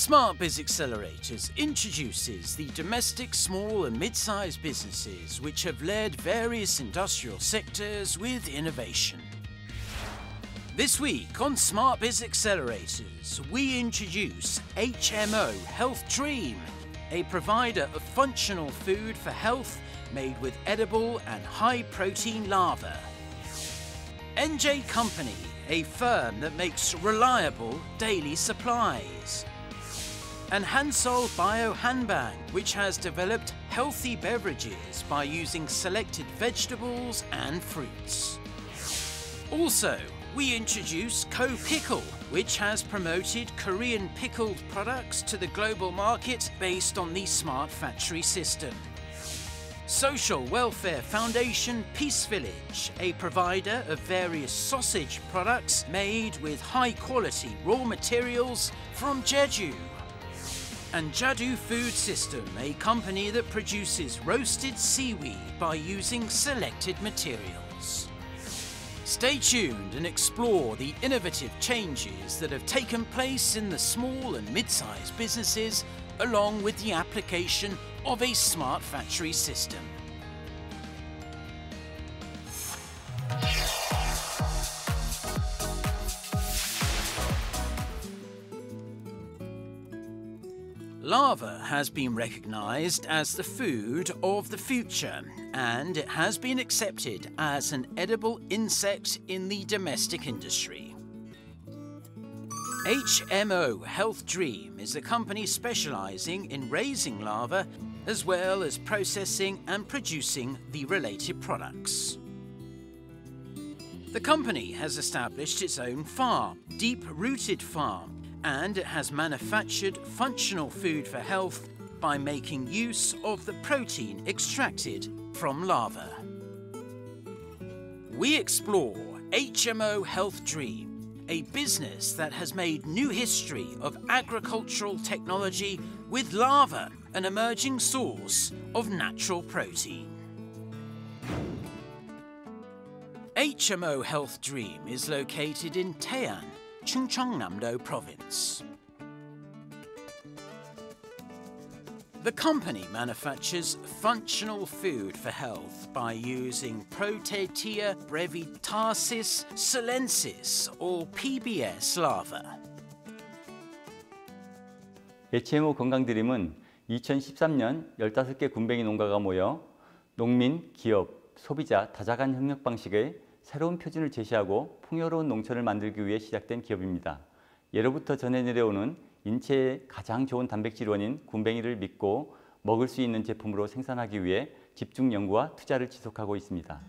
Smart Biz Accelerators introduces the domestic small and mid-sized businesses which have led various industrial sectors with innovation. This week on Smart Biz Accelerators, we introduce HMO Health Dream, a provider of functional food for health made with edible and high protein larvae. NJ Company, a firm that makes reliable daily supplies. And Hansol Bio Hanbang, which has developed healthy beverages by using selected vegetables and fruits. Also, we introduce Co Pickle, which has promoted Korean pickled products to the global market based on the Smart Factory system. Social Welfare Foundation Peace Village, a provider of various sausage products made with high quality raw materials from Jeju. And Jadu Food System, a company that produces roasted seaweed by using selected materials. Stay tuned and explore the innovative changes that have taken place in the small and mid-sized businesses along with the application of a smart factory system. Larva has been recognised as the food of the future and it has been accepted as an edible insect in the domestic industry. HMO Health Dream is a company specialising in raising larva as well as processing and producing the related products. The company has established its own farm, Deep Rooted Farm, and it has manufactured functional food for health by making use of the protein extracted from larva. We explore HMO Health Dream, a business that has made new history of agricultural technology with larva, an emerging source of natural protein. HMO Health Dream is located in Taean, Chungcheongnam-do Province. The company manufactures functional food for health by using Protetia brevitasis silensis or PBS larva. HMO 건강드림은 2013년 15개 군뱅이 농가가 모여 농민, 기업, 소비자 다자간 협력 방식의 새로운 표준을 제시하고 풍요로운 농촌을 만들기 위해 시작된 기업입니다. 예로부터 전해 내려오는 인체에 가장 좋은 단백질원인 군뱅이를 믿고 먹을 수 있는 제품으로 생산하기 위해 집중 연구와 투자를 지속하고 있습니다.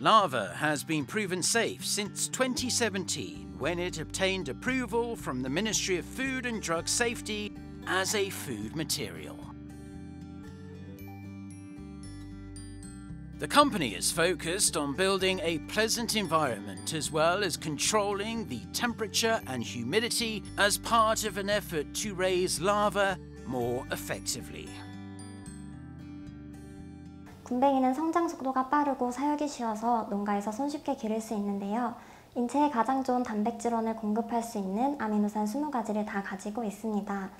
Lava has been proven safe since 2017 when it obtained approval from the Ministry of Food and Drug Safety as a food material. The company is focused on building a pleasant environment as well as controlling the temperature and humidity as part of an effort to raise larvae more effectively. 굼벵이는 성장 속도가 빠르고 사육이 쉬워서 농가에서 손쉽게 기를 수 있는데요. 인체에 가장 좋은 단백질원을 공급할 수 있는 아미노산 20가지를 다 가지고 있습니다.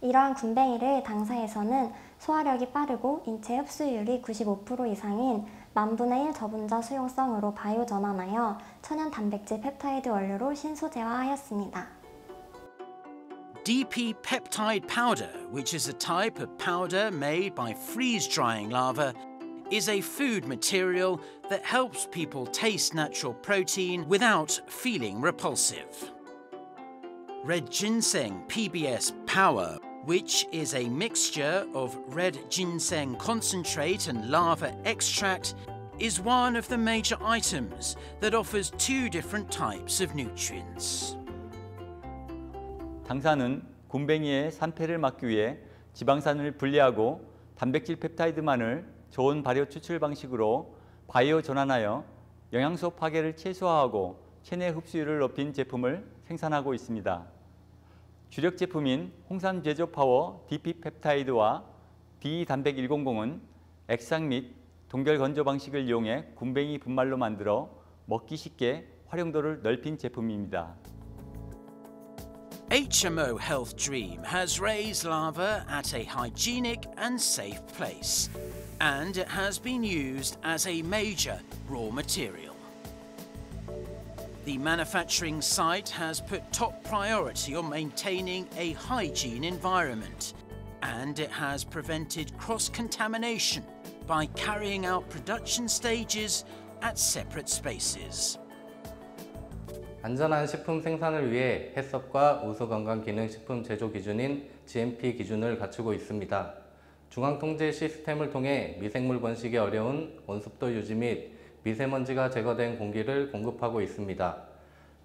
이러한 굼벵이를 당사에서는 소화력이 빠르고 인체 흡수율이 95% 이상인 만분의 1 저분자 수용성으로 바이오 전환하여 천연 단백질 펩타이드 원료로 신소재화하였습니다. DP peptide powder, which is a type of powder made by freeze drying lava, is a food material that helps people taste natural protein without feeling repulsive. Red ginseng PBS Power which is a mixture of red ginseng concentrate and lava extract, is one of the major items that offers two different types of nutrients. 당산은 곰뱅이의 산패를 막기 위해 지방산을 분리하고 단백질 펩타이드만을 좋은 발효 추출 방식으로 바이오 전환하여 영양소 파괴를 최소화하고 체내 흡수율을 높인 제품을 생산하고 있습니다. 주력 제품인 홍삼 제조 파워 DP 펩타이드와 D 단백 100은 액상 및 동결 건조 방식을 이용해 군뱅이 분말로 만들어 먹기 쉽게 활용도를 넓힌 제품입니다. HMO Health Dream has raised lava at a hygienic and safe place, and it has been used as a major raw material. The manufacturing site has put top priority on maintaining a hygiene environment, and it has prevented cross-contamination by carrying out production stages at separate spaces. 안전한 식품 생산을 위해 해썹과 우수건강기능식품 제조 기준인 GMP 기준을 갖추고 있습니다. 중앙통제 시스템을 통해 미생물 번식이 어려운 온습도 유지 및 미세먼지가 제거된 공기를 공급하고 있습니다.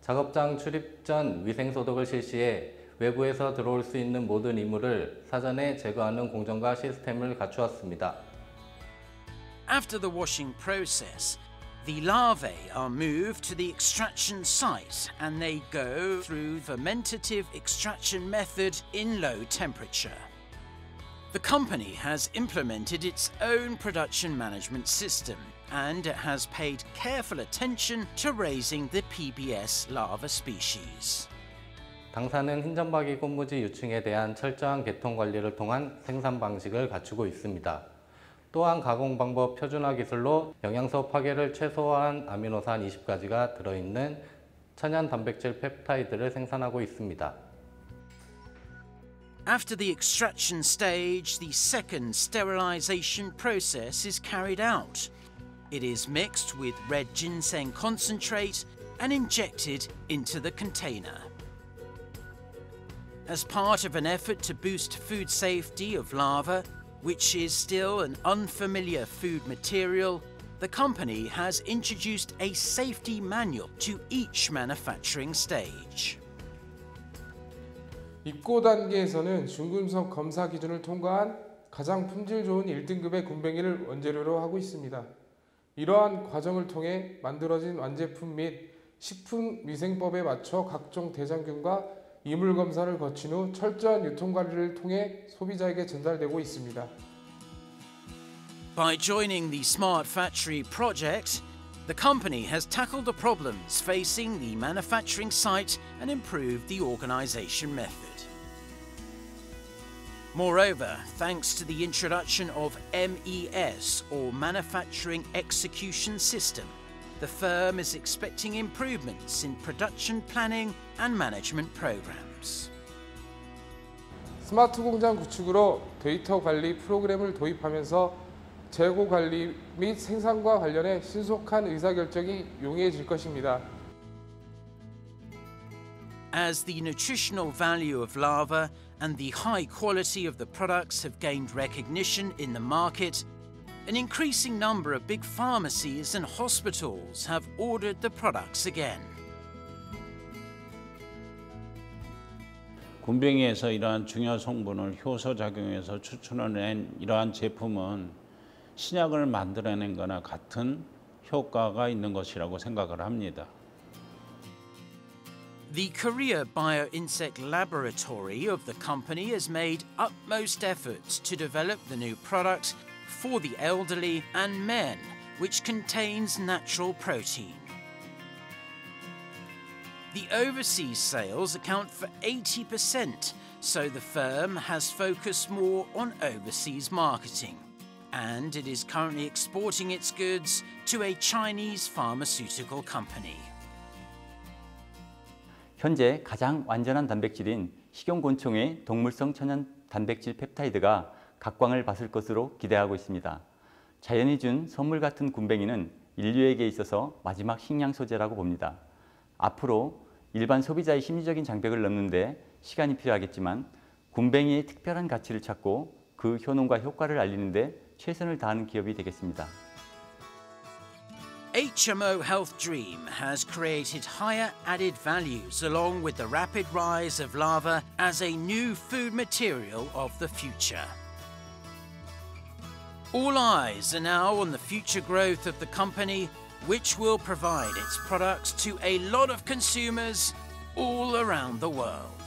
작업장 출입 전 위생소독을 실시해 외부에서 들어올 수 있는 모든 이물을 사전에 제거하는 공정과 시스템을 갖추었습니다. After the washing process, The larvae are moved to the extraction site and they go through fermentative extraction method in low temperature. The company has implemented its own production management system and it has paid careful attention to raising the PBS larva species. 당사는 흰점박이 꽃무지 유충에 대한 철저한 개통 관리를 통한 생산 방식을 갖추고 있습니다. 또한 가공 방법 표준화 기술로 영양소 파괴를 최소화한 아미노산 20가지가 들어있는 천연 단백질 펩타이드를 생산하고 있습니다. After the extraction stage, the second sterilization process is carried out. It is mixed with red ginseng concentrate and injected into the container. As part of an effort to boost food safety of larva, which is still an unfamiliar food material, the company has introduced a safety manual to each manufacturing stage. 입고 단계에서는 중금속 검사 기준을 통과한 가장 품질 좋은 1등급의 굼벵이를 원재료로 하고 있습니다. 이러한 과정을 통해 만들어진 완제품 및 식품위생법에 맞춰 각종 대장균과 이물 검사를 거친 후 철저한 유통 관리를 통해 소비자에게 전달되고 있습니다. By joining the Smart Factory project, the company has tackled the problems facing the manufacturing site and improved the organization method. Moreover, thanks to the introduction of MES, or Manufacturing Execution System, the firm is expecting improvements in production planning and management programs. 스마트 공장 구축으로 데이터 관리 프로그램을 도입하면서 재고 관리 및 생산과 관련해 신속한 의사결정이 용이해질 것입니다. As the nutritional value of larva and the high quality of the products have gained recognition in the market, an increasing number of big pharmacies and hospitals have ordered the products again. 군뱅이에서 이러한 중요 성분을 효소 작용해서 추출해낸 이러한 제품은 신약을 만들어낸 거나 같은 효과가 있는 것이라고 생각을 합니다. The Korea Bioinsect Laboratory of the company has made utmost efforts to develop the new product for the elderly and men, which contains natural protein. The overseas sales account for 80%, so the firm has focused more on overseas marketing. And it is currently exporting its goods to a Chinese pharmaceutical company. 현재 가장 완전한 단백질인 식용곤충의 동물성 천연 단백질 펩타이드가 각광을 받을 것으로 기대하고 있습니다. 자연이 준 선물 같은 군뱅이는 인류에게 있어서 마지막 식량 소재라고 봅니다. 앞으로 일반 소비자의 심리적인 장벽을 넘는데 시간이 필요하겠지만 군뱅이의 특별한 가치를 찾고 그 효능과 효과를 알리는 데 최선을 다하는 기업이 되겠습니다. HMO Health Dream has created higher added values along with the rapid rise of larva as a new food material of the future. All eyes are now on the future growth of the company, which will provide its products to a lot of consumers all around the world.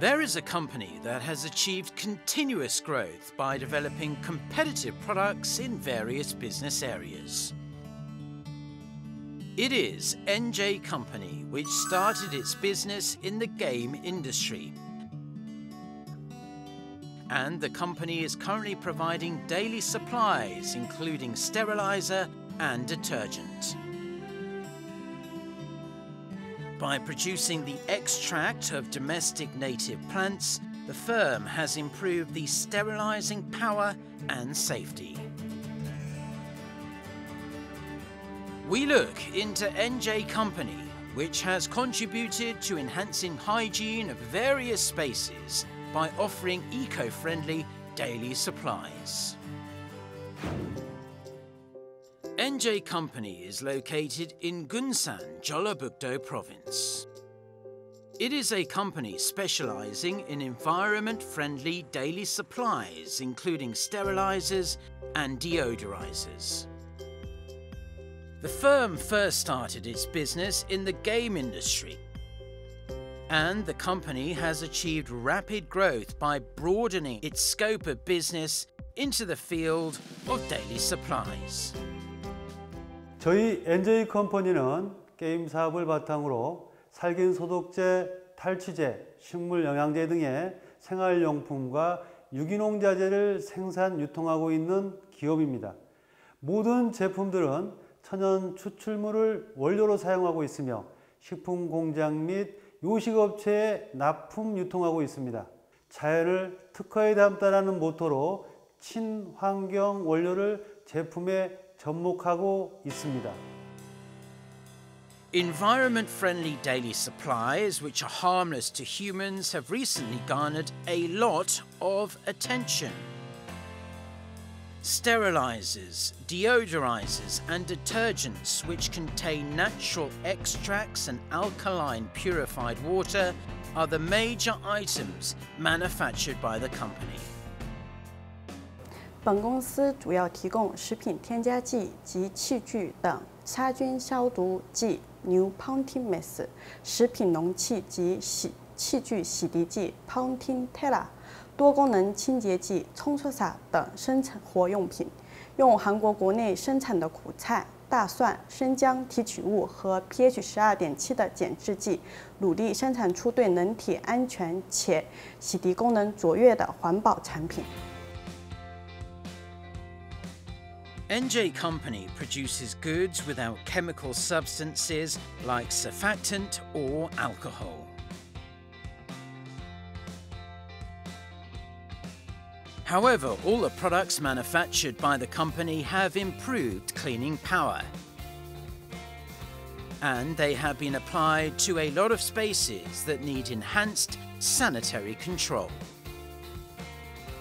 There is a company that has achieved continuous growth by developing competitive products in various business areas. It is NJ Company, which started its business in the game industry. And the company is currently providing daily supplies, including sterilizer and detergent. By producing the extract of domestic native plants, the firm has improved the sterilizing power and safety. We look into NJ Company, which has contributed to enhancing hygiene of various spaces by offering eco-friendly daily supplies. NJ Company is located in Gunsan, Jeollabuk-do Province. It is a company specializing in environment-friendly daily supplies, including sterilizers and deodorizers. The firm first started its business in the game industry, and the company has achieved rapid growth by broadening its scope of business into the field of daily supplies. 저희 NJ 컴퍼니는 게임 사업을 바탕으로 살균 소독제, 탈취제, 식물 영양제 등의 생활용품과 유기농 자재를 생산 유통하고 있는 기업입니다. 모든 제품들은 천연 추출물을 원료로 사용하고 있으며 식품 공장 및 요식업체에 납품 유통하고 있습니다. 자연을 특허에 담다라는 모토로 친환경 원료를 제품에 접목하고 있습니다. Environment friendly daily supplies, which are harmless to humans, have recently garnered a lot of attention. Sterilizers, deodorizers, and detergents, which contain natural extracts and alkaline purified water, are the major items manufactured by the company. 本公司主要提供食品添加剂及器具等杀菌消毒剂 New Ponting Mist、食品容器及洗器具洗涤剂 （Pontintella）、多功能清洁剂冲刷洒等生产活用品，用韩国国内生产的苦菜、大蒜、生姜提取物和 pH 十二点七的减脂剂，努力生产出对人体安全且洗涤功能卓越的环保产品。NJ Company produces goods without chemical substances like surfactant or alcohol. However, all the products manufactured by the company have improved cleaning power. And they have been applied to a lot of spaces that need enhanced sanitary control.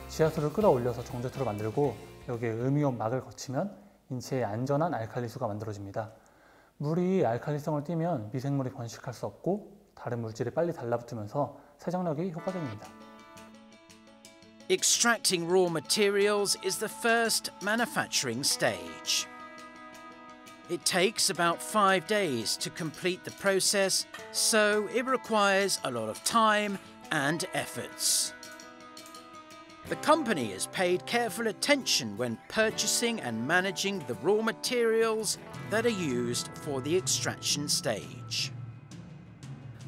지하수를 끌어올려서 정제수를 만들고 여기에 음이온 막을 거치면 인체에 안전한 알칼리수가 만들어집니다. 물이 알칼리성을 띠면 미생물이 번식할 수 없고 다른 물질이 빨리 달라붙으면서 세정력이 효과적입니다. Extracting raw materials is the first manufacturing stage. It takes about five days to complete the process, so it requires a lot of time and efforts. The company has paid careful attention when purchasing and managing the raw materials that are used for the extraction stage.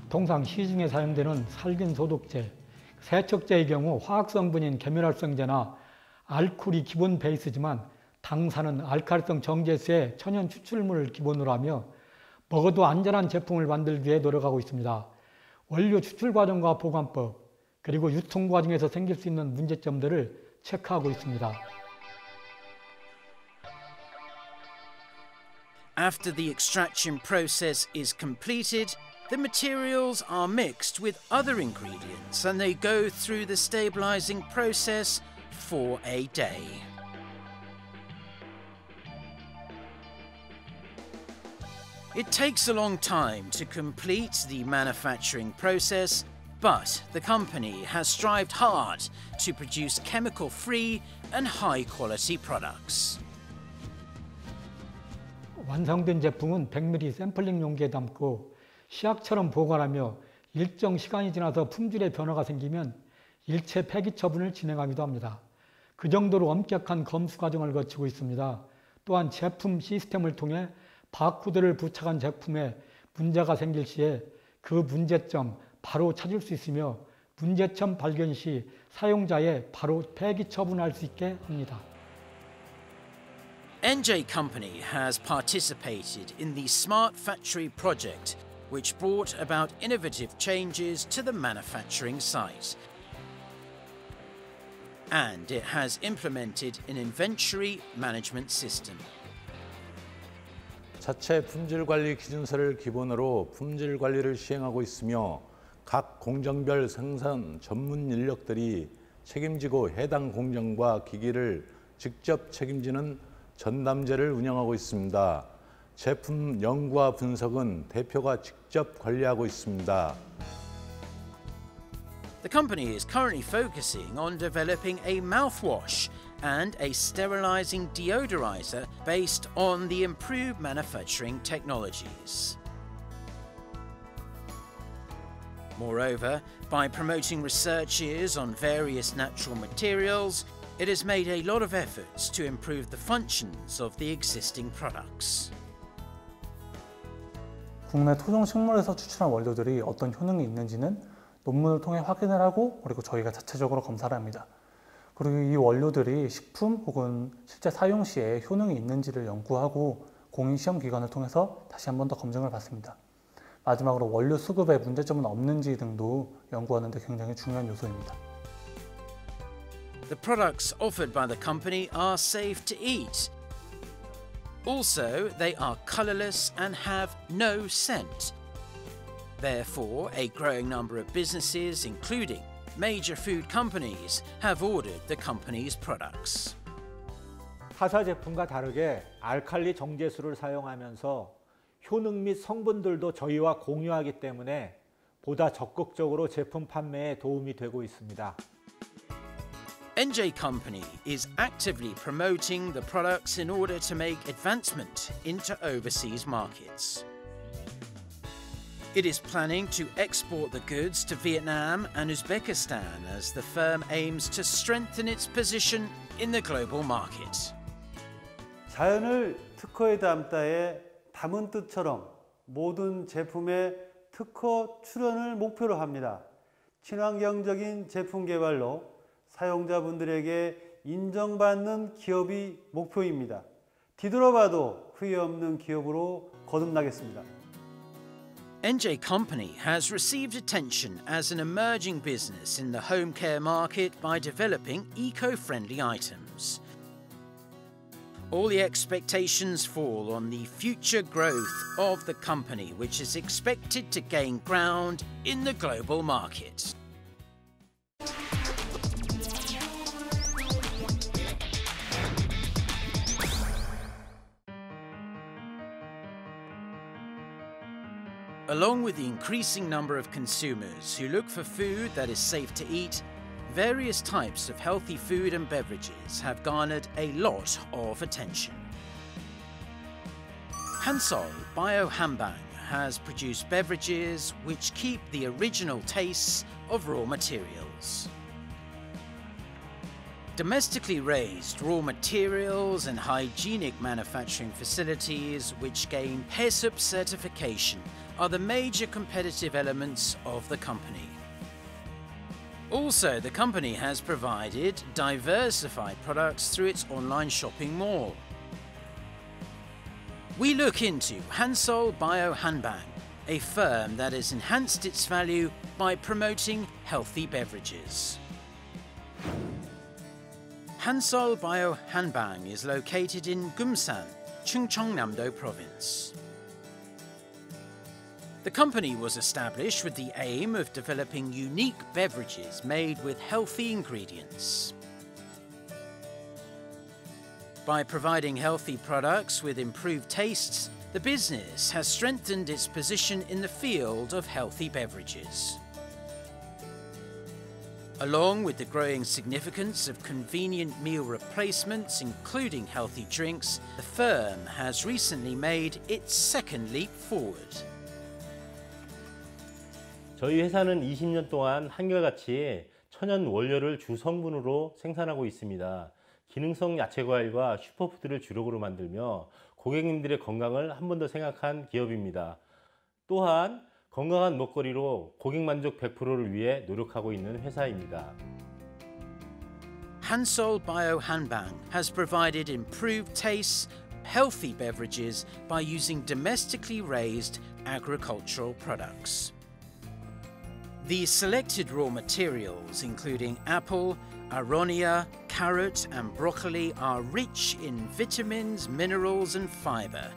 통상 시중에 사용되는 살균 소독제, 세척제의 경우 화학 성분인 계면활성제나 알코올이 기본 베이스지만 당산은 알칼리성 정제수에 천연 추출물을 기본으로 하며 먹어도 안전한 제품을 만들기 위해 노력하고 있습니다. 원료 추출 과정과 보관법, 그리고 유통 과정에서 생길 수 있는 문제점들을 체크하고 있습니다. After the extraction process is completed, the materials are mixed with other ingredients and they go through the stabilizing process for a day. It takes a long time to complete the manufacturing process, but the company has strived hard to produce chemical free and high quality products. 완성된 제품은 100ml 샘플링 용기에 담고 시약처럼 보관하며 일정 시간이 지나서 품질의 변화가 생기면 일체 폐기 처분을 진행하기도 합니다. 그 정도로 엄격한 검수 과정을 거치고 있습니다. 또한 제품 시스템을 통해 바코드를 부착한 제품에 문제가 생길 시에 그 문제점 바로 찾을 수 있으며 문제점 발견 시 사용자의 바로 폐기 처분할 수 있게 합니다. NJ Company has participated in the Smart Factory project, which brought about innovative changes to the manufacturing site. And it has implemented an inventory management system. 자체 품질 관리 기준서를 기본으로 품질 관리를 시행하고 있으며 각 공정별 생산 전문 인력들이 책임지고 해당 공정과 기기를 직접 책임지는 전담제를 운영하고 있습니다. 제품 연구와 분석은 대표가 직접 관리하고 있습니다. The company is currently focusing on developing a mouthwash and a sterilizing deodorizer based on the improved manufacturing technologies. Moreover, by promoting researches on various natural materials, it has made a lot of efforts to improve the functions of the existing products. 국내 토종 식물에서 추출한 원료들이 어떤 효능이 있는지는 논문을 통해 확인을 하고 그리고 저희가 자체적으로 검사를 합니다. 그리고 이 원료들이 식품 혹은 실제 사용 시에 효능이 있는지를 연구하고 공인시험 기관을 통해서 다시 한 번 더 검증을 받습니다. 마지막으로 원료 수급에 문제점은 없는지 등도 연구하는 데 굉장히 중요한 요소입니다. The products offered by the company are safe to eat. Also, they are colourless and have no scent. Therefore, a growing number of businesses, including major food companies, have ordered the company's products. 타사 제품과 다르게 알칼리 정제수를 사용하면서 효능 및 성분들도 저희와 공유하기 때문에 보다 적극적으로 제품 판매에 도움이 되고 있습니다. NJ Company is actively promoting the products in order to make advancement into overseas markets. It is planning to export the goods to Vietnam and Uzbekistan as the firm aims to strengthen its position in the global market. 자연을 특허에 담다에 담은 뜻처럼 모든 제품의 특허 출원을 목표로 합니다. 친환경적인 제품 개발로 사용자분들에게 인정받는 기업이 목표입니다. 뒤돌아봐도 후회 없는 기업으로 거듭나겠습니다. NJ Company has received attention as an emerging business in the home care market by developing eco friendly items. All the expectations fall on the future growth of the company, which is expected to gain ground in the global market. Along with the increasing number of consumers who look for food that is safe to eat, various types of healthy food and beverages have garnered a lot of attention. Hansol Bio Hanbang has produced beverages which keep the original tastes of raw materials. Domestically raised raw materials and hygienic manufacturing facilities which gain HACCP certification are the major competitive elements of the company. Also, the company has provided diversified products through its online shopping mall. We look into Hansol Bio Hanbang, a firm that has enhanced its value by promoting healthy beverages. Hansol Bio Hanbang is located in Geumsan, Chungcheongnam-do province. The company was established with the aim of developing unique beverages made with healthy ingredients. By providing healthy products with improved tastes, the business has strengthened its position in the field of healthy beverages. Along with the growing significance of convenient meal replacements, including healthy drinks, the firm has recently made its second leap forward. 저희 회사는 20년 동안 한결같이 천연 원료를 주 성분으로 생산하고 있습니다. 기능성 야채 과일과 슈퍼푸드를 주력으로 만들며 고객님들의 건강을 한 번 더 생각한 기업입니다. 또한 건강한 먹거리로 고객 만족 100%를 위해 노력하고 있는 회사입니다. Hansol Bio Hanbang has provided improved tastes, healthy beverages by using domestically raised agricultural products. The selected raw materials, including apple, aronia, carrot, and broccoli, are rich in vitamins, minerals, and fiber.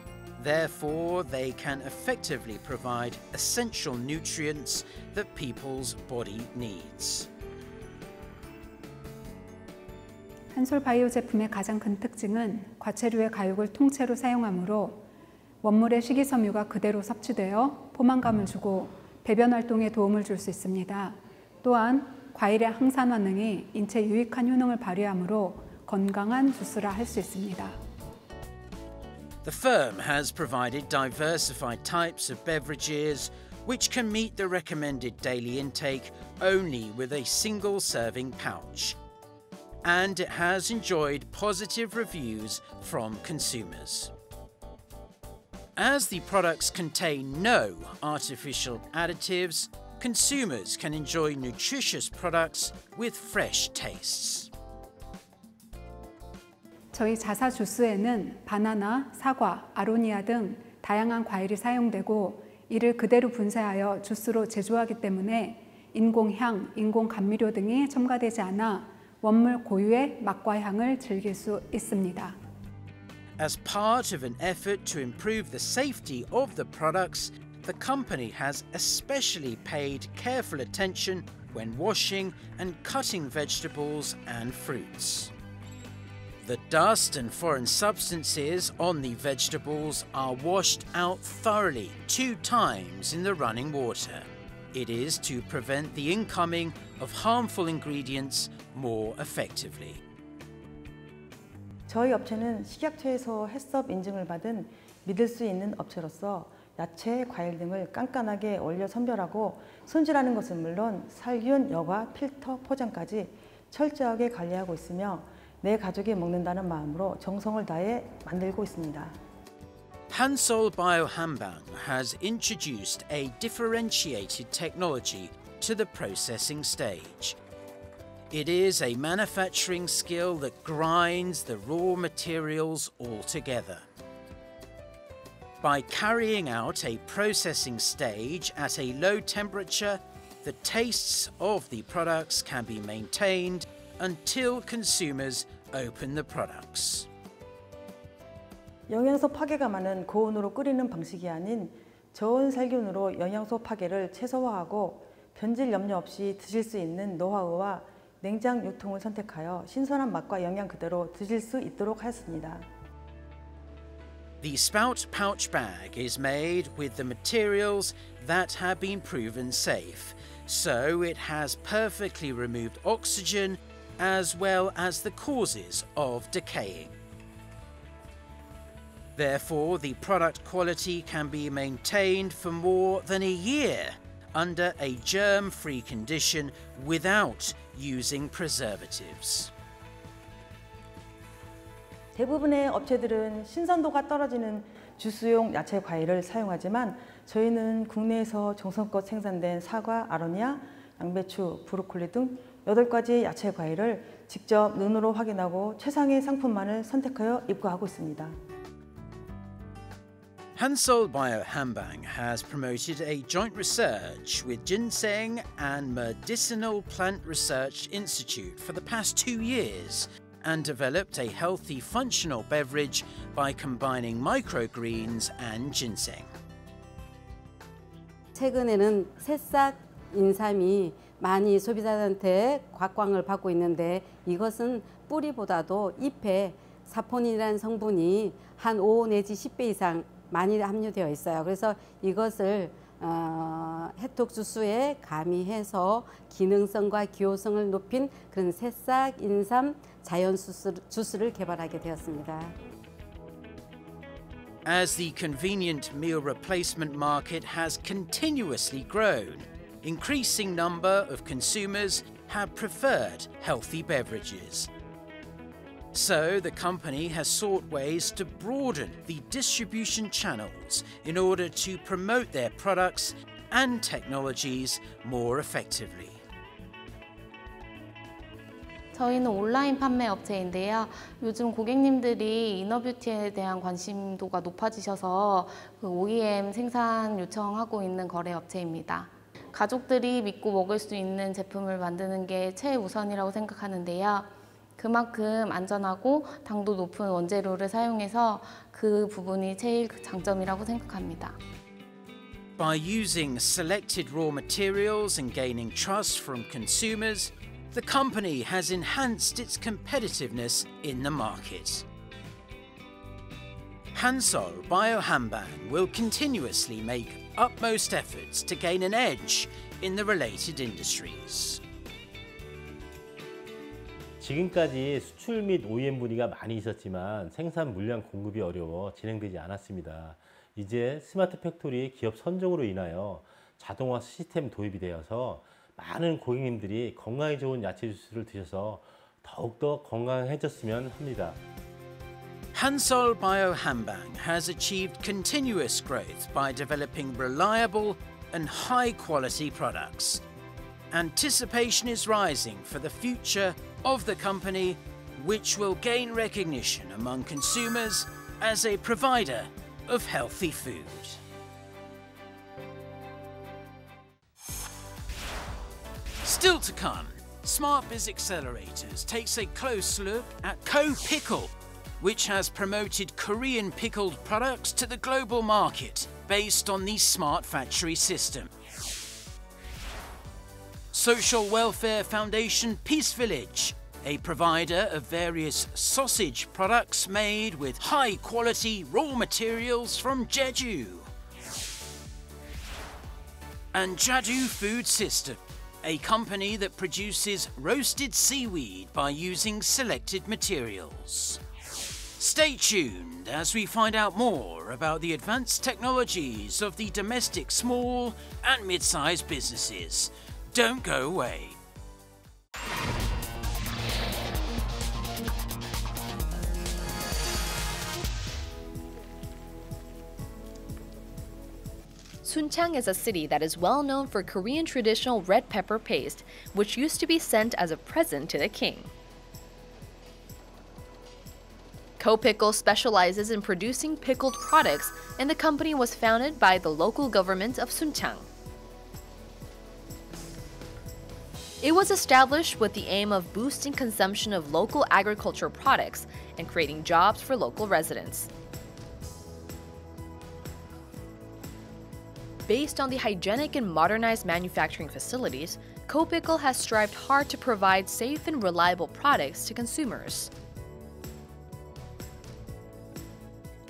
Therefore, they can effectively provide essential nutrients that people's body needs. 한솔 바이오 제품의 가장 큰 특징은 과체류의 가육을 통째로 사용하므로 원물의 식이섬유가 그대로 섭취되어 포만감을 주고 배변 활동에 도움을 줄 수 있습니다. 또한 과일의 항산화 능이 인체 유익한 효능을 발휘하므로 건강한 주스라 할 수 있습니다. The firm has provided diversified types of beverages which can meet the recommended daily intake only with a single serving pouch. And it has enjoyed positive reviews from consumers. As the products contain no artificial additives, consumers can enjoy nutritious products with fresh tastes. 저희 자사 주스에는 바나나, 사과, 아로니아 등 다양한 과일이 사용되고 이를 그대로 분쇄하여 주스로 제조하기 때문에 인공향, 인공 감미료 등이 첨가되지 않아 원물 고유의 맛과 향을 즐길 수 있습니다. As part of an effort to improve the safety of the products, the company has especially paid careful attention when washing and cutting vegetables and fruits. The dust and foreign substances on the vegetables are washed out thoroughly two times in the running water. It is to prevent the incoming of harmful ingredients more effectively. 저희 업체는 식약처에서 해썹 인증을 받은 믿을 수 있는 업체로서 야채, 과일 등을 깐깐하게 원료 선별하고 손질하는 것은 물론 살균, 여과, 필터, 포장까지 철저하게 관리하고 있으며 내 가족이 먹는다는 마음으로 정성을 다해 만들고 있습니다. Hansol Bio Hambang has introduced a differentiated technology to the processing stage. It is a manufacturing skill that grinds the raw materials all together. By carrying out a processing stage at a low temperature, the tastes of the products can be maintained until consumers open the products. 영양소 파괴가 많은 고온으로 끓이는 방식이 아닌 저온 살균으로 영양소 파괴를 최소화하고 변질 염려 없이 드실 수 있는 노하우와 냉장 유통을 선택하여 신선한 맛과 영양 그대로 드실 수 있도록 하였습니다. The spout pouch bag is made with the materials that have been proven safe, so it has perfectly removed oxygen as well as the causes of decaying. Therefore, the product quality can be maintained for more than a year under a germ free condition without using preservatives. 대부분의 업체들은 신선도가 떨어지는 주스용 야채 과일을 사용하지만 저희는 국내에서 정성껏 생산된 사과, 아로니아, 양배추, 브로콜리 등 8가지 야채 과일을 직접 눈으로 확인하고 최상의 상품만을 선택하여 입고하고 있습니다. Hansol Bio Hanbang has promoted a joint research with Ginseng and Medicinal Plant Research Institute for the past two years and developed a healthy functional beverage by combining microgreens and ginseng. 최근에는 새싹 인삼이 많이 소비자들한테 곽광을 받고 있는데 이것은 뿌리보다도 잎에 사포닌이라는 성분이 한 5 내지 10배 이상 많이 함유되어 있어요. 그래서 이것을 어, 해톡 주스에 가미해서 기능성과 기호성을 높인 그런 새싹 인삼 자연 주스, 주스를 개발하게 되었습니다. As the convenient meal replacement market has continuously grown, increasing number of consumers have preferred healthy beverages. So, the company has sought ways to broaden the distribution channels in order to promote their products and technologies more effectively. 저희는 온라인 판매 업체인데요. 요즘 고객님들이 이너뷰티에 대한 관심도가 높아지셔서 그 OEM 생산 요청하고 있는 거래 업체입니다. 가족들이 믿고 먹을 수 있는 제품을 만드는 게 최우선이라고 생각하는데요. 그만큼 안전하고 당도 높은 원재료를 사용해서 그 부분이 제일 장점이라고 생각합니다. By using selected raw materials and gaining trust from consumers, the company has enhanced its competitiveness in the market. Hansol Bio Hanbang will continuously make utmost efforts to gain an edge in the related industries. 지금까지 수출 및 OEM 분위기가 많이 있었지만 생산 물량 공급이 어려워 진행되지 않았습니다. 이제 스마트 팩토리 기업 선정으로 인하여 자동화 시스템 도입이 되어서 많은 고객님들이 건강에 좋은 야채 주스를 드셔서 더욱더 건강해졌으면 합니다. Hansol Biohambang has achieved continuous growth by developing reliable and high quality products. Anticipation is rising for the future of the company, which will gain recognition among consumers as a provider of healthy food. Still to come, Smart Biz Accelerators takes a close look at Co Pickle, which has promoted Korean pickled products to the global market based on the Smart Factory system. Social Welfare Foundation Peace Village, a provider of various sausage products made with high quality raw materials from Jeju. And Jadu Food System, a company that produces roasted seaweed by using selected materials. Stay tuned as we find out more about the advanced technologies of the domestic small and mid-sized businesses. Don't go away. Sunchang is a city that is well known for Korean traditional red pepper paste, which used to be sent as a present to the king. Kopickle specializes in producing pickled products, and the company was founded by the local government of Sunchang. It was established with the aim of boosting consumption of local agricultural products and creating jobs for local residents. Based on the hygienic and modernized manufacturing facilities, Kopickle has strived hard to provide safe and reliable products to consumers.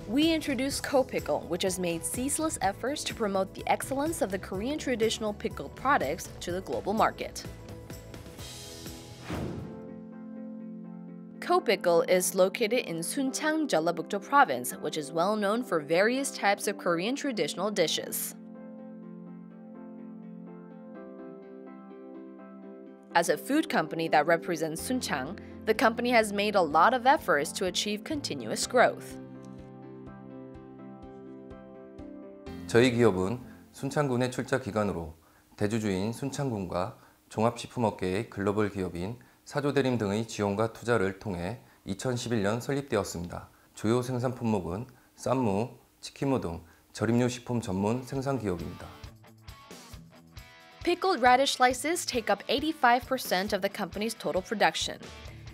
We introduced Kopickle, which has made ceaseless efforts to promote the excellence of the Korean traditional pickled products to the global market. Kopickle is located in Sunchang, Jeollabuk-do province, which is well known for various types of Korean traditional dishes. As a food company that represents Sunchang, the company has made a lot of efforts to achieve continuous growth. 저희 기업은 순창군의 출자 기관으로 대주주인 순창군과 종합식품업계의 글로벌 기업인 사조대림 등의 지원과 투자를 통해 2011년 설립되었습니다. 주요 생산 품목은 쌈무, 치킨무 등 절임류 식품 전문 생산 기업입니다. Pickled radish slices take up 85% of the company's total production.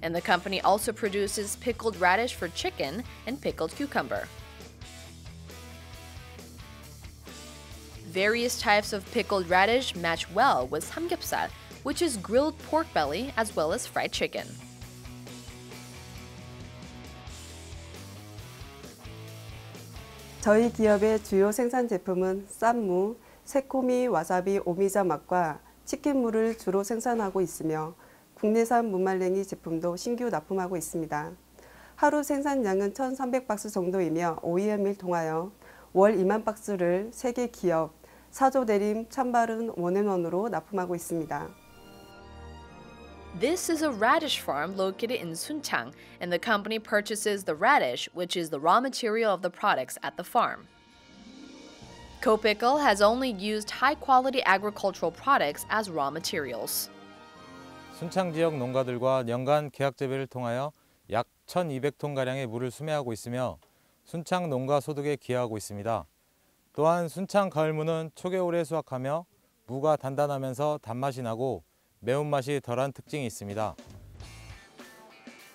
And the company also produces pickled radish for chicken and pickled cucumber. Various types of pickled radish match well with samgyeopsal, which is grilled pork belly as well as fried chicken. 저희 기업의 주요 생산 제품은 쌈무, 새코미, 와사비, 오미자 맛과 치킨무를 주로 생산하고 있으며 국내산 무말랭이 제품도 신규 납품하고 있습니다. 하루 생산량은 1,300박스 정도이며 OEM을 통하여 월 2만 박스를 세계 기업 사조 대림 찬발은 원앤원으로 납품하고 있습니다. This is a radish farm located in Sunchang, and the company purchases the radish, which is the raw material of the products at the farm. Kopickle has only used high-quality agricultural products as raw materials. 순창 지역 농가들과 연간 계약 재배를 통하여 약 1,200톤 가량의 물을 수매하고 있으며 순창 농가 소득에 기여하고 있습니다. 또한 순창 가을무는 초겨울에 수확하며 무가 단단하면서 단맛이 나고 매운맛이 덜한 특징이 있습니다.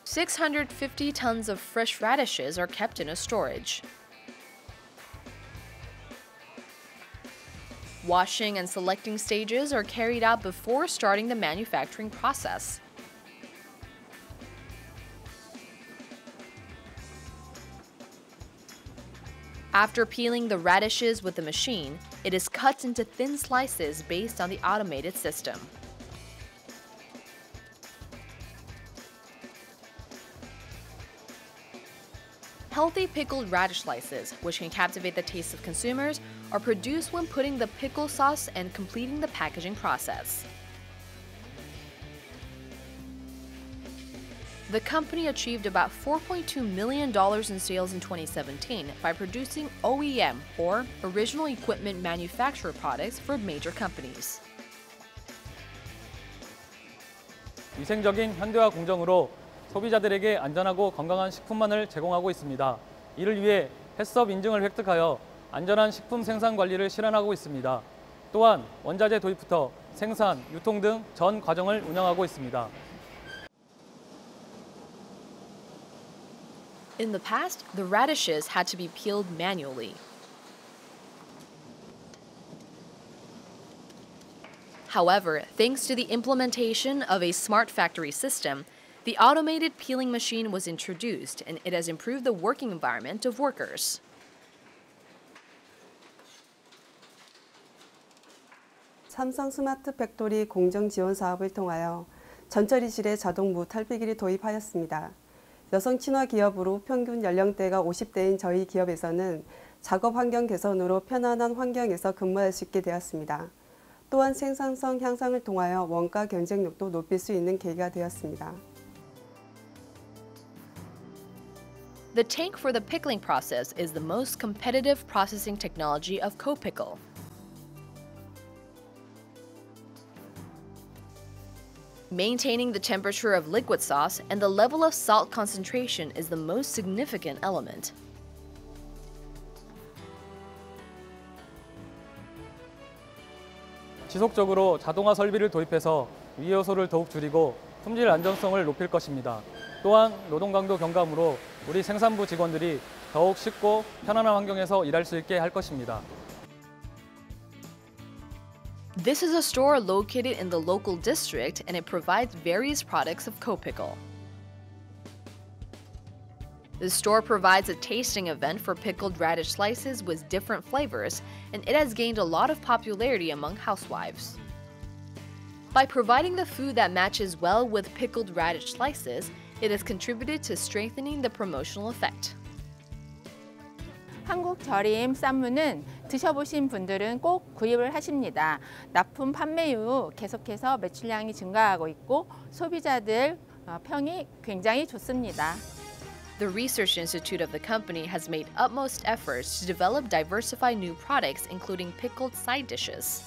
650 tons of fresh radishes are kept in a storage. Washing and selecting stages are carried out before starting the manufacturing process. After peeling the radishes with the machine, it is cut into thin slices based on the automated system. Healthy pickled radish slices, which can captivate the taste of consumers, are produced when putting the pickle sauce and completing the packaging process. The company achieved about $4.2 million in sales in 2017 by producing OEM or original equipment manufacturer products for major companies. 위생적인 현대화 공정으로 소비자들에게 안전하고 건강한 식품만을 제공하고 있습니다. 이를 위해 햇섭 인증을 획득하여 안전한 식품 생산 관리를 실현하고 있습니다. 또한 원자재 도입부터 생산, 유통 등 전 과정을 운영하고 있습니다. In the past, the radishes had to be peeled manually. However, thanks to the implementation of a smart factory system, the automated peeling machine was introduced and it has improved the working environment of workers. 삼성 스마트 팩토리 공정 지원 사업을 통하여 전처리실에 자동 무탈피기를 도입하였습니다. 여성 친화 기업으로 평균 연령대가 50대인 저희 기업에서는 작업 환경 개선으로 편안한 환경에서 근무할 수 있게 되었습니다. 또한 생산성 향상을 통하여 원가 경쟁력도 높일 수 있는 계기가 되었습니다. The tank for the pickling process is the most competitive processing technology of Kopickle. Maintaining the temperature of liquid sauce and the level of salt concentration is the most significant element. 지속적으로 자동화 설비를 도입해서 더욱 줄이고 품질 높일 것입니다. 또한 노동 강도 경감으로 우리 생산부 직원들이 더욱 쉽고 편안한 환경에서 일할 수 있게 할 것입니다. This is a store located in the local district and it provides various products of Kopickle. The store provides a tasting event for pickled radish slices with different flavors, and it has gained a lot of popularity among housewives. By providing the food that matches well with pickled radish slices, it has contributed to strengthening the promotional effect. 한국 절임 쌈무는 드셔보신 분들은 꼭 구입을 하십니다. 납품 판매 이후 계속해서 매출량이 증가하고 있고 소비자들 평이 굉장히 좋습니다. The research institute of the company has made utmost efforts to develop diversified new products including pickled side dishes.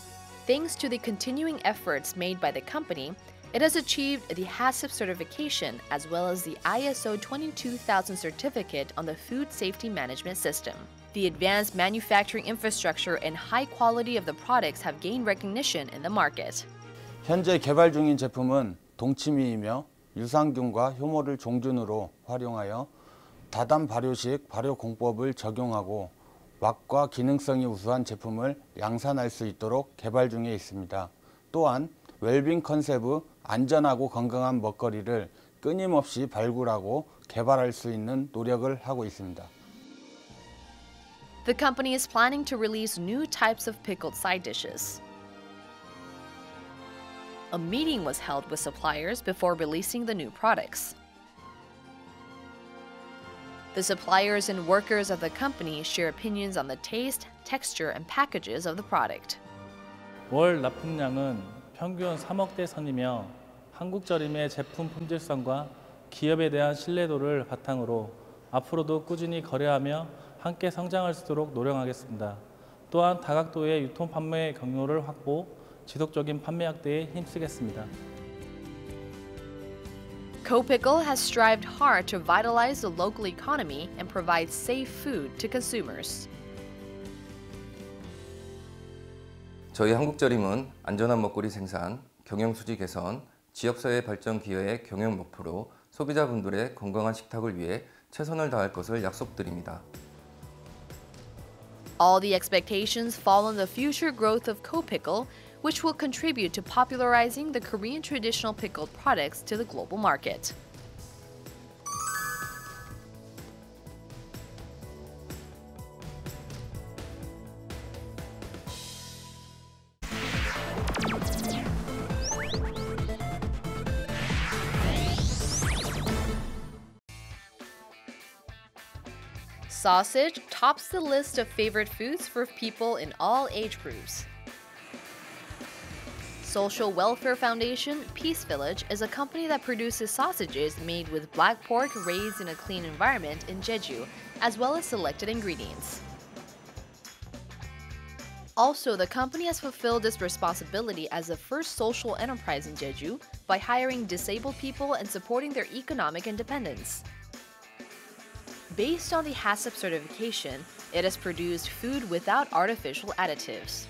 Thanks to the continuing efforts made by the company, it has achieved the HACCP certification as well as the ISO 22000 certificate on the food safety management system. The advanced manufacturing infrastructure and high quality of the products have gained recognition in the market. 현재 개발 중인 제품은 동치미이며 유산균과 효모를 종균으로 활용하여 다단 발효식 발효 공법을 적용하고 맛과 기능성이 우수한 제품을 양산할 수 있도록 개발 중에 있습니다. 또한 웰빙 컨셉의 안전하고 건강한 먹거리를 끊임없이 발굴하고 개발할 수 있는 노력을 하고 있습니다. The company is planning to release new types of pickled side dishes. A meeting was held with suppliers before releasing the new products. The suppliers and workers of the company share opinions on the taste, texture, and packages of the product. 월 납품량은 평균 3억대 선이며 한국저림의 제품 품질성과 기업에 대한 신뢰도를 바탕으로 앞으로도 꾸준히 거래하며 함께 성장할 수 있도록 노력하겠습니다. 또한 다각도의 유통 판매 경로를 확보, 지속적인 판매 확대에 힘쓰겠습니다. CoPickle has strived hard to vitalize the local economy and provide safe food to consumers. 저희 한국저림은 안전한 먹거리 생산, 경영수지 개선, 지역사회 발전 기여의 경영 목표로 소비자분들의 건강한 식탁을 위해 최선을 다할 것을 약속드립니다. All the expectations fall on the future growth of CoPickle, which will contribute to popularizing the Korean traditional pickled products to the global market. Sausage tops the list of favorite foods for people in all age groups. Social Welfare Foundation Peace Village is a company that produces sausages made with black pork raised in a clean environment in Jeju, as well as selected ingredients. Also, the company has fulfilled its responsibility as the first social enterprise in Jeju by hiring disabled people and supporting their economic independence. Based on the HACCP certification, it has produced food without artificial additives.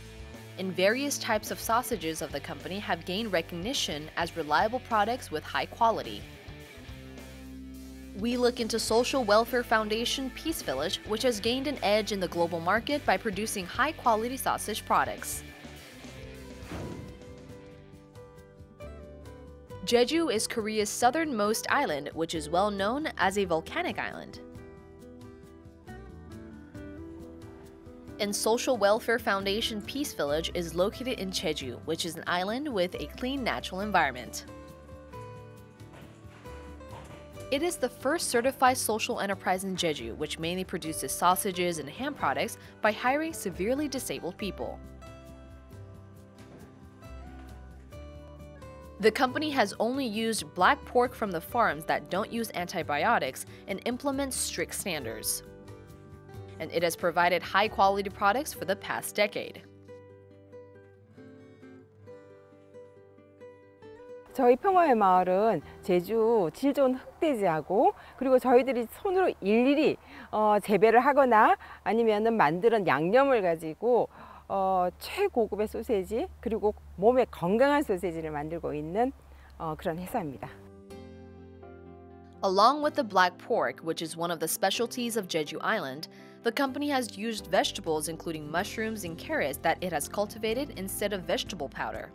And various types of sausages of the company have gained recognition as reliable products with high quality. We look into Social Welfare Foundation Peace Village, which has gained an edge in the global market by producing high quality sausage products. Jeju is Korea's southernmost island, which is well known as a volcanic island. And Social Welfare Foundation Peace Village is located in Jeju, which is an island with a clean natural environment. It is the first certified social enterprise in Jeju, which mainly produces sausages and ham products by hiring severely disabled people. The company has only used black pork from the farms that don't use antibiotics and implements strict standards. And it has provided high quality products for the past decade. 저희 평화의 마을은 제주 질 좋은 흑돼지하고 그리고 저희들이 손으로 일일이 어, 재배를 하거나 아니면 만드는 양념을 가지고 어, 최고급의 소세지 그리고 몸에 건강한 소세지를 만들고 있는 어, 그런 회사입니다. Along with the black pork, which is one of the specialties of Jeju Island, the company has used vegetables including mushrooms and carrots that it has cultivated instead of vegetable powder.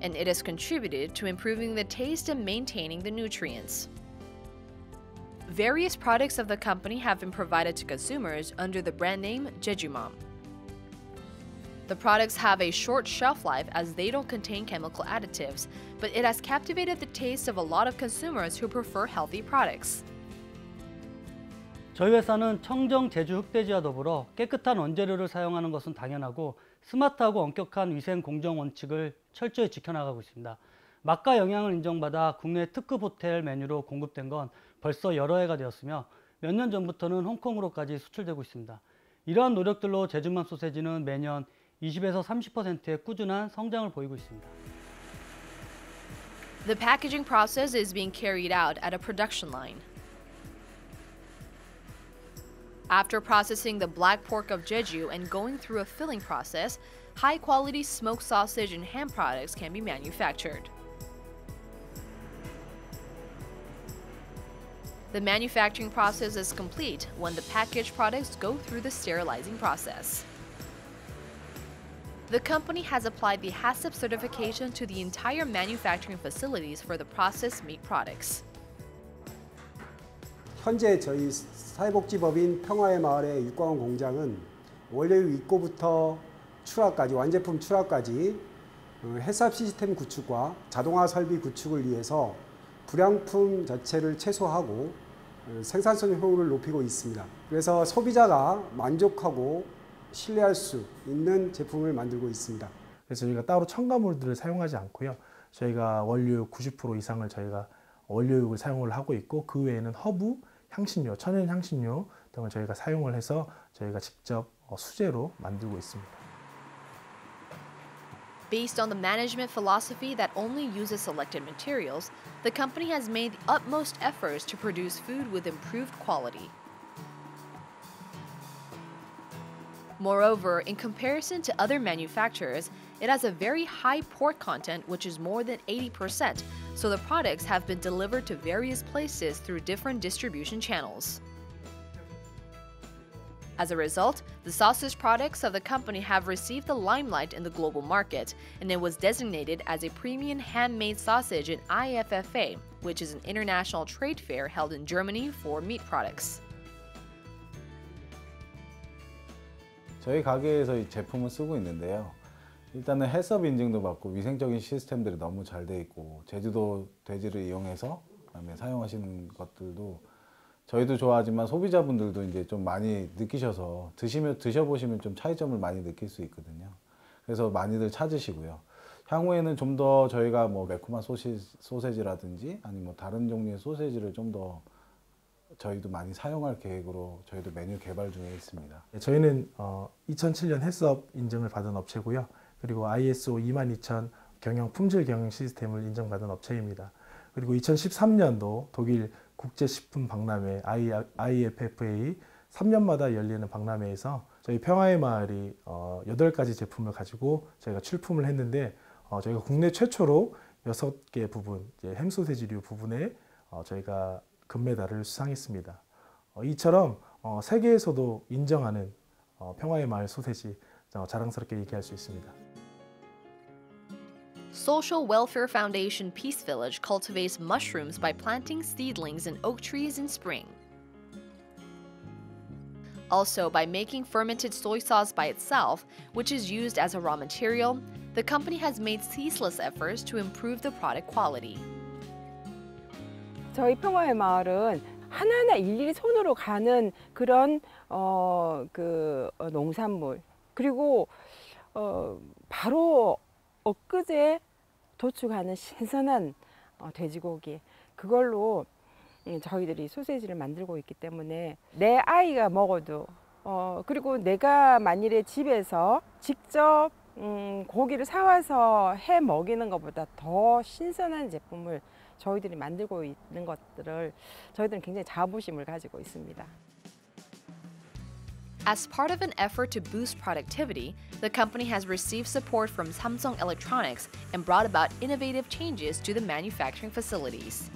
And it has contributed to improving the taste and maintaining the nutrients. Various products of the company have been provided to consumers under the brand name Jejumam. The products have a short shelf life as they don't contain chemical additives, but it has captivated the taste of a lot of consumers who prefer healthy products. 저희 회사는 청정 제주 흑돼지와 더불어 깨끗한 원재료를 사용하는 것은 당연하고 스마트하고 엄격한 위생 공정 원칙을 철저히 지켜나가고 있습니다. 맛과 영양을 인정받아 국내 특급 호텔 메뉴로 공급된 건 벌써 여러 해가 되었으며 몇 년 전부터는 홍콩으로까지 수출되고 있습니다. 이러한 노력들로 제주맘 소세지는 매년 20에서 30%의 꾸준한 성장을 보이고 있습니다. The packaging process is being carried out at a production line. After processing the black pork of Jeju and going through a filling process, high quality smoked sausage and ham products can be manufactured. The manufacturing process is complete when the packaged products go through the sterilizing process. The company has applied the HACCP certification to the entire manufacturing facilities for the processed meat products. 현재 저희 사회복지법인 평화의 마을의 육광원 공장은 원료 입고부터 출하까지 완제품 출하까지 해삽 시스템 구축과 자동화 설비 구축을 위해서 불량품 자체를 최소화하고 생산성 효율을 높이고 있습니다. 그래서 소비자가 만족하고 신뢰할 수 있는 제품을 만들고 있습니다. 그래서 저희가 따로 첨가물들을 사용하지 않고요. 저희가 원료육 90% 이상을 저희가 원료육을 사용을 하고 있고 그 외에는 허브, 향신료, 천연 향신료 등을 저희가 사용을 해서 저희가 직접 수제로 만들고 있습니다. Based on the management philosophy that only uses selected materials, the company has made the utmost efforts to produce food with improved quality. Moreover, in comparison to other manufacturers, it has a very high pork content, which is more than 80%, so the products have been delivered to various places through different distribution channels. As a result, the sausage products of the company have received the limelight in the global market, and it was designated as a premium handmade sausage in IFFA, which is an international trade fair held in Germany for meat products. 저희 가게에서 이 제품을 쓰고 있는데요. 일단은 해썹 인증도 받고 위생적인 시스템들이 너무 잘 돼 있고 제주도 돼지를 이용해서 그다음에 사용하시는 것들도 저희도 좋아하지만 소비자분들도 이제 좀 많이 느끼셔서 드시면 드셔보시면 좀 차이점을 많이 느낄 수 있거든요. 그래서 많이들 찾으시고요. 향후에는 좀 더 저희가 뭐 매콤한 소시, 소세지라든지 아니면 뭐 다른 종류의 소세지를 좀 더 저희도 많이 사용할 계획으로 저희도 메뉴 개발 중에 있습니다. 저희는 어, 2007년 헬스업 인증을 받은 업체고요. 그리고 ISO 22000 경영 품질 경영 시스템을 인정받은 업체입니다. 그리고 2013년도 독일 국제식품 박람회 IFFA 3년마다 열리는 박람회에서 저희 평화의 마을이 어, 8가지 제품을 가지고 저희가 출품을 했는데 어, 저희가 국내 최초로 6개 부분, 햄소세지류 부분에 어, 저희가 금메달을 수상했습니다. 어, 이처럼 어, 세계에서도 인정하는 어, 평화의 마을 소세지 어, 자랑스럽게 얘기할 수 있습니다. Social Welfare Foundation Peace Village cultivates mushrooms by planting seedlings in oak trees in spring. Also, by making fermented soy sauce by itself, which is used as a raw material, the company has made ceaseless efforts to improve the product quality. 저희 평화의 마을은 하나하나 일일이 손으로 가는 그런 어, 그 어, 농산물 그리고 어, 바로 엊그제 도축하는 신선한 어, 돼지고기 그걸로 음, 저희들이 소세지를 만들고 있기 때문에 내 아이가 먹어도 어, 그리고 내가 만일에 집에서 직접 음, 고기를 사와서 해 먹이는 것보다 더 신선한 제품을 저희들이 만들고 있는 것들을 저희들은 굉장히 자부심을 가지고 있습니다. As part of an effort to boost productivity, the company has received support from Samsung Electronics and brought about innovative changes to the manufacturing facilities.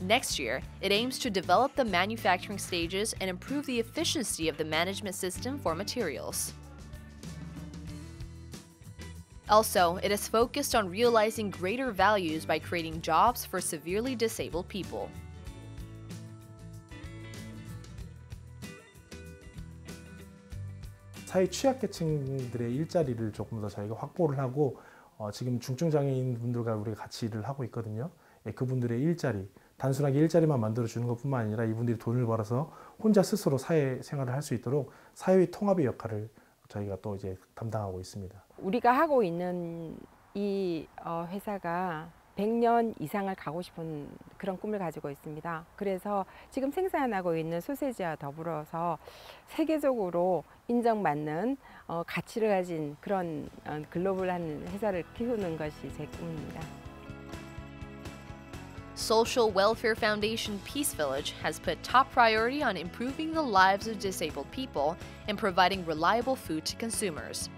Next year, it aims to develop the manufacturing stages and improve the efficiency of the management system for materials. Also, it is focused on realizing greater values by creating jobs for severely disabled people. 사회 취약계층들의 일자리를 조금 더 저희가 확보를 하고 어, 지금 중증 장애인 분들과 우리가 같이 일을 하고 있거든요. 예, 그분들의 일자리, 단순하게 일자리만 만들어 주는 것뿐만 아니라 이분들이 돈을 벌어서 혼자 스스로 사회 생활을 할 수 있도록 사회 통합의 역할을 저희가 또 이제 담당하고 있습니다. 우리가 하고 있는 이 어, 회사가 100년 이상을 가고 싶은 그런 꿈을 가지고 있습니다. 그래서 지금 생산하고 있는 소세지와 더불어서 세계적으로 인정받는 어, 가치를 가진 그런 어, 글로벌한 회사를 키우는 것이 제 꿈입니다. Social Welfare Foundation Peace Village has put top priority on improving the lives of disabled people and providing reliable food to consumers.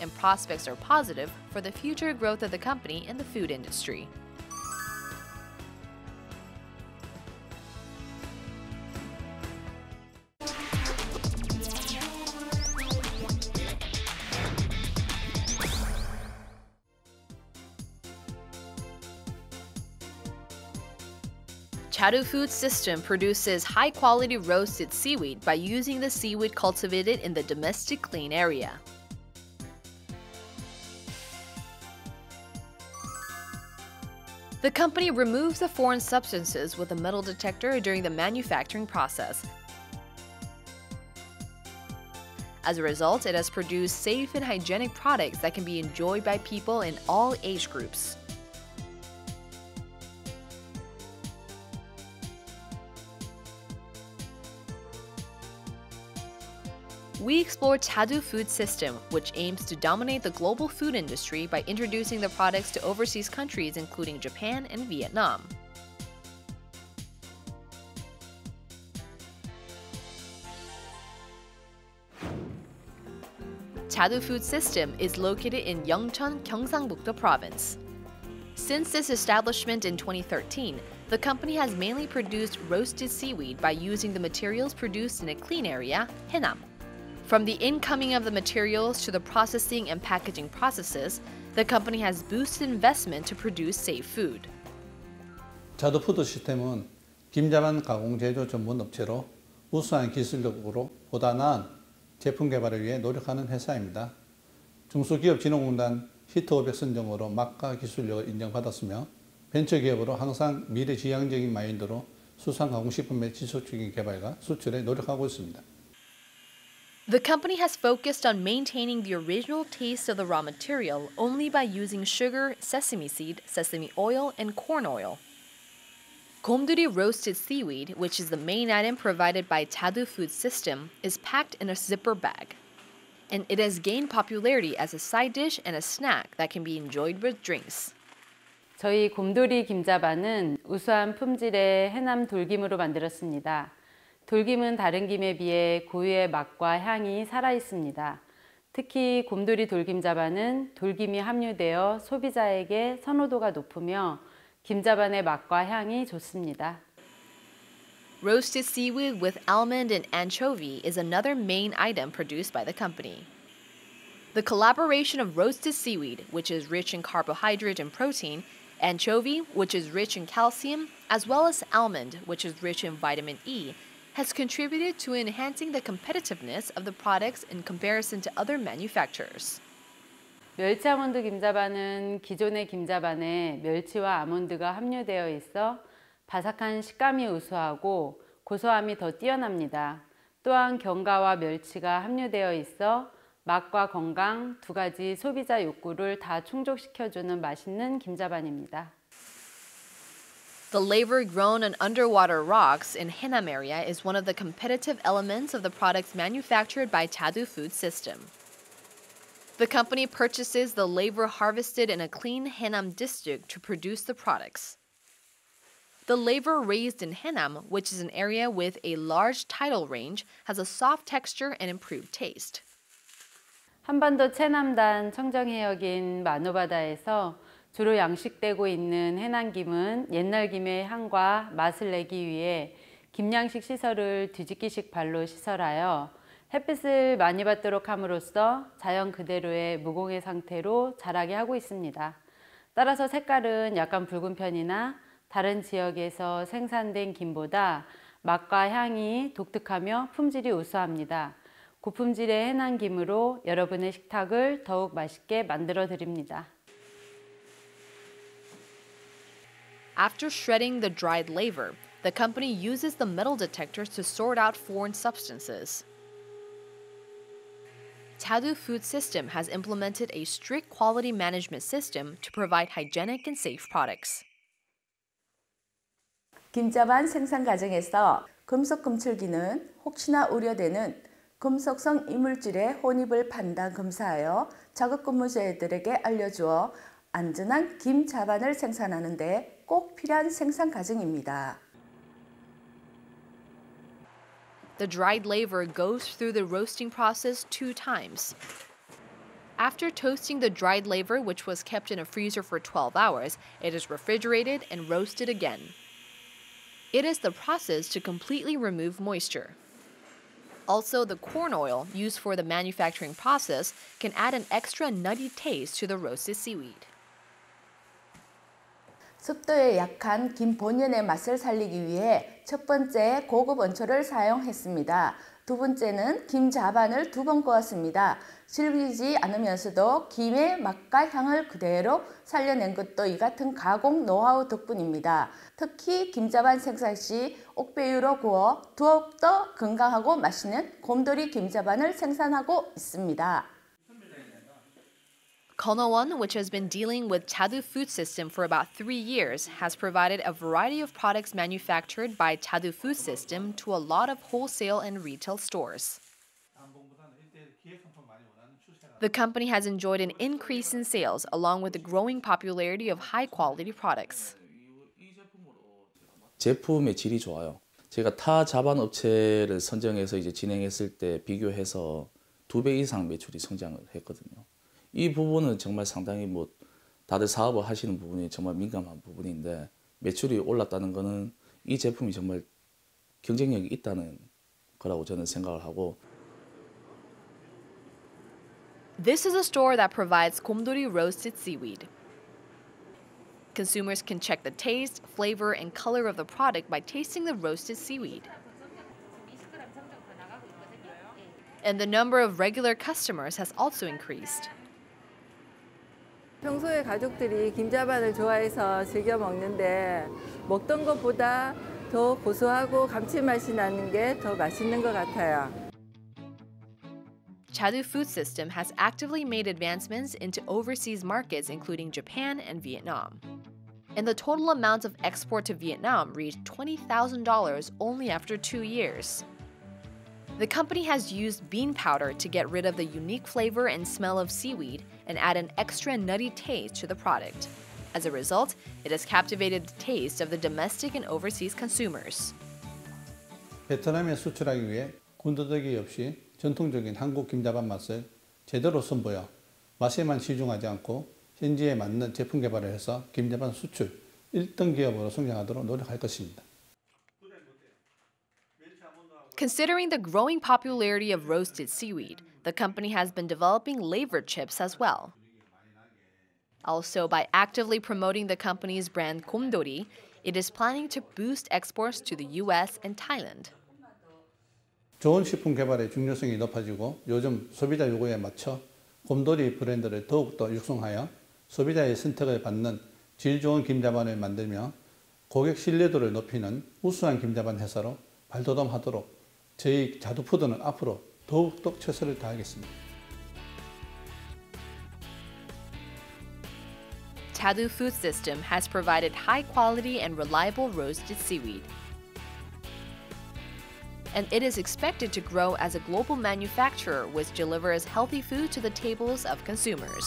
And prospects are positive for the future growth of the company in the food industry. Chadu Food System produces high quality roasted seaweed by using the seaweed cultivated in the domestic clean area. The company removes the foreign substances with a metal detector during the manufacturing process. As a result, it has produced safe and hygienic products that can be enjoyed by people in all age groups. We explore Tadu Food System, which aims to dominate the global food industry by introducing the products to overseas countries including Japan and Vietnam. Tadu Food System is located in Yeongcheon, Gyeongsangbuk-do Province. Since its establishment in 2013, the company has mainly produced roasted seaweed by using the materials produced in a clean area, Haenam. From the incoming of the materials to the processing and packaging processes, the company has boosted investment to produce safe food. 자두 푸드 시스템은 김자반 가공 제조 전문 업체로 우수한 기술력으로 보다 나은 제품 개발을 위해 노력하는 회사입니다. 중소기업진흥공단 히트 500 선정으로 막가 기술력을 인정받았으며 벤처기업으로 항상 미래지향적인 마인드로 수산가공식품의 지속적인 개발과 수출에 노력하고 있습니다. The company has focused on maintaining the original taste of the raw material only by using sugar, sesame seed, sesame oil, and corn oil. Gomduri roasted seaweed, which is the main item provided by Tadu Food System, is packed in a zipper bag. And it has gained popularity as a side dish and a snack that can be enjoyed with drinks. 저희 곰돌이 김자반은 우수한 품질의 해남 돌김으로 만들었습니다. 돌김은 다른 김에 비해 고유의 맛과 향이 살아 있습니다. 특히 곰돌이 돌김자반은 돌김이 함유되어 소비자에게 선호도가 높으며 김자반의 맛과 향이 좋습니다. Roasted seaweed with almond and anchovy is another main item produced by the company. The collaboration of roasted seaweed, which is rich in carbohydrate and protein, anchovy, which is rich in calcium, as well as almond, which is rich in vitamin E, has contributed to enhancing the competitiveness of the products in comparison to other manufacturers. 멸치 아몬드 김자반은 기존의 김자반에 멸치와 아몬드가 함유되어 있어 바삭한 식감이 우수하고 고소함이 더 뛰어납니다. 또한 견과와 멸치가 함유되어 있어 맛과 건강 두 가지 소비자 욕구를 다 충족시켜주는 맛있는 김자반입니다. The laver grown on underwater rocks in Haenam area is one of the competitive elements of the products manufactured by Tadu Food System. The company purchases the laver harvested in a clean Haenam district to produce the products. The laver raised in Haenam, which is an area with a large tidal range, has a soft texture and improved taste. 한반도 체남단 청정해역인 마누바다에서 주로 양식되고 있는 해남김은 옛날 김의 향과 맛을 내기 위해 김양식 시설을 뒤집기식 발로 시설하여 햇빛을 많이 받도록 함으로써 자연 그대로의 무공해 상태로 자라게 하고 있습니다. 따라서 색깔은 약간 붉은 편이나 다른 지역에서 생산된 김보다 맛과 향이 독특하며 품질이 우수합니다. 고품질의 해남김으로 여러분의 식탁을 더욱 맛있게 만들어 드립니다. After shredding the dried laver, the company uses the metal detectors to sort out foreign substances. Tadu Food System has implemented a strict quality management system to provide hygienic and safe products. 김자반 생산 과정에서 금속 검출기는 혹시나 우려되는 금속성 이물질의 혼입을 판단 검사하여 작업 근무자들에게 알려주어 안전한 김 자반을 생산하는 데 꼭 필요한 생산 과정입니다. The dried laver goes through the roasting process two times. After toasting the dried laver, which was kept in a freezer for 12 hours, it is refrigerated and roasted again. It is the process to completely remove moisture. Also, the corn oil used for the manufacturing process can add an extra nutty taste to the roasted seaweed. 습도에 약한 김 본연의 맛을 살리기 위해 첫 번째 고급 원초를 사용했습니다. 두 번째는 김 자반을 두 번 구웠습니다. 질기지 않으면서도 김의 맛과 향을 그대로 살려낸 것도 이 같은 가공 노하우 덕분입니다. 특히 김자반 생산 시 옥배유로 구워 더욱더 건강하고 맛있는 곰돌이 김자반을 생산하고 있습니다. Konowan, which has been dealing with Chadu Food System for about three years, has provided a variety of products manufactured by Chadu Food System to a lot of wholesale and retail stores. The company has enjoyed an increase in sales along with the growing popularity of high quality products. 제품의 질이 좋아요. 제가 타 자반 업체를 선정해서 이제 진행했을 때 비교해서 두 배 이상 매출이 성장을 했거든요. 이 부분은 정말 상당히 뭐 다들 사업을 하시는 부분이 정말 민감한 부분인데 매출이 올랐다는 거는 이 제품이 정말 경쟁력이 있다는 거라고 저는 생각을 하고 This is a store that provides komdori roasted seaweed. Consumers can check the taste, flavor, and color of the product by tasting the roasted seaweed. And the number of regular customers has also increased. 평소에 가족들이 김자반을 좋아해서 즐겨 먹는데 먹던 것보다 더 고소하고 감칠맛이 나는 게 더 맛있는 것 같아요. Chadu Food System has actively made advancements into overseas markets including Japan and Vietnam. And the total amount of export to Vietnam reached $20,000 only after two years. The company has used bean powder to get rid of the unique flavor and smell of seaweed and add an extra nutty taste to the product. As a result, it has captivated the taste of the domestic and overseas consumers. 베트남에 수출하기 위해 군더더기 없이 전통적인 한국 김자반 맛을 제대로 선보여 맛에만 치중하지 않고 현지에 맞는 제품 개발을 해서 김자반 수출 1등 기업으로 성장하도록 노력할 것입니다. Considering the growing popularity of roasted seaweed, the company has been developing laver chips as well. Also, by actively promoting the company's brand Komdori, it is planning to boost exports to the US and Thailand. 좋은 식품 개발의 중요성이 높아지고 요즘 소비자 요구에 맞춰 곰돌이 브랜드를 더욱더 육성하여 소비자의 선택을 받는 질 좋은 김자반을 만들며 고객 신뢰도를 높이는 우수한 김자반 회사로 발돋움하도록 저희 자두푸드는 앞으로 더욱더 최선을 다하겠습니다. Tadu Food System has provided high quality and reliable roasted seaweed. And it is expected to grow as a global manufacturer which delivers healthy food to the tables of consumers.